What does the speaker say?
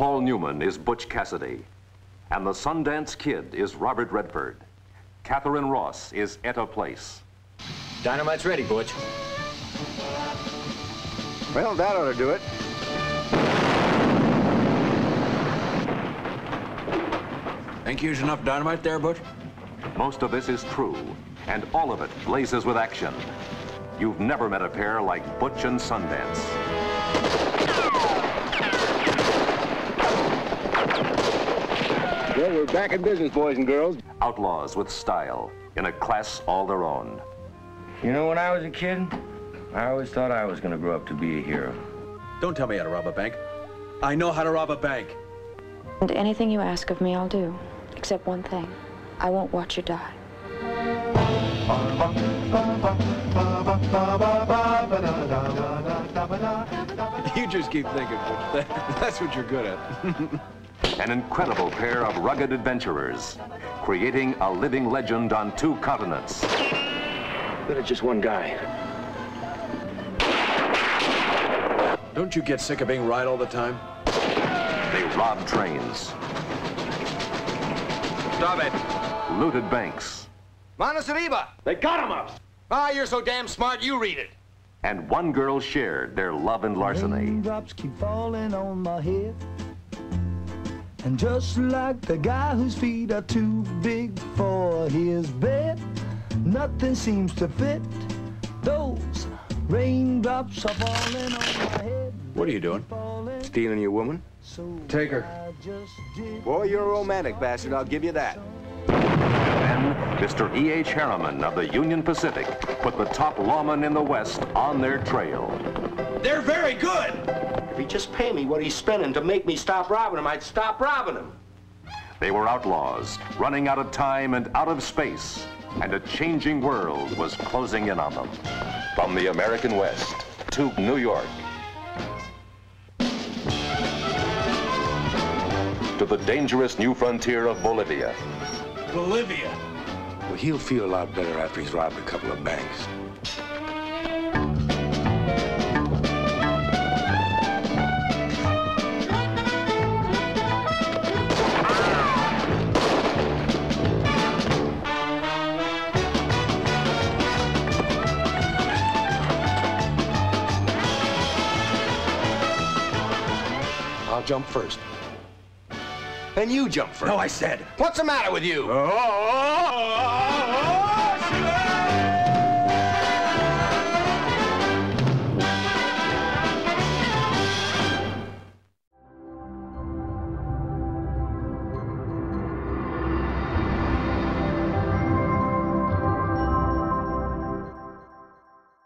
Paul Newman is Butch Cassidy. And the Sundance Kid is Robert Redford. Katharine Ross is Etta Place. Dynamite's ready, Butch. Well, that ought to do it. Think you use enough dynamite there, Butch? Most of this is true, and all of it blazes with action. You've never met a pair like Butch and Sundance. Well, we're back in business, boys and girls. Outlaws with style, in a class all their own. You know, when I was a kid, I always thought I was going to grow up to be a hero. Don't tell me how to rob a bank. I know how to rob a bank. And anything you ask of me, I'll do. Except one thing. I won't watch you die. You just keep thinking, That's what you're good at. An incredible pair of rugged adventurers, creating a living legend on two continents. But it's just one guy. Don't you get sick of being right all the time? They robbed trains, Stop it. looted banks, Manos arriba. They got him up! Ah, you're so damn smart, you read it. and one girl shared their love and larceny. Raindrops keep falling on my head. And just like the guy whose feet are too big for his bed, nothing seems to fit. Those raindrops are falling on my head. What are you doing? Stealing your woman? Take her. I just did. Boy, you're a romantic bastard, I'll give you that. Then, Mr. E.H. Harriman of the Union Pacific put the top lawmen in the West on their trail. They're very good. If he'd just pay me what he's spending to make me stop robbing him, I'd stop robbing him. They were outlaws, running out of time and out of space, and a changing world was closing in on them. From the American West to New York. To the dangerous new frontier of Bolivia. Bolivia. Well, he'll feel a lot better after he's robbed a couple of banks. I'll jump first. And you jump first. No, I said. What's the matter with you? Oh! oh, oh, oh